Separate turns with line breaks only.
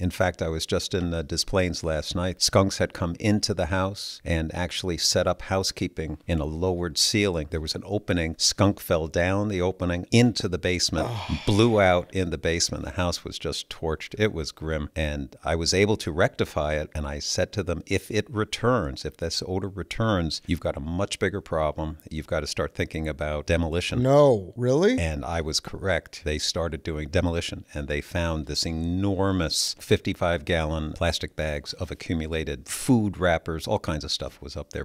In fact, I was just in uh, Des Plaines last night. Skunks had come into the house and actually set up housekeeping in a lowered ceiling. There was an opening. Skunk fell down the opening into the basement, blew out in the basement. The house was just torched. It was grim. And I was able to rectify it. And I said to them, if it returns, if this odor returns, you've got a much bigger problem. You've got to start thinking about demolition.
No, really?
And I was correct. They started doing demolition and they found this enormous 55 gallon plastic bags of accumulated food wrappers, all kinds of stuff was up there.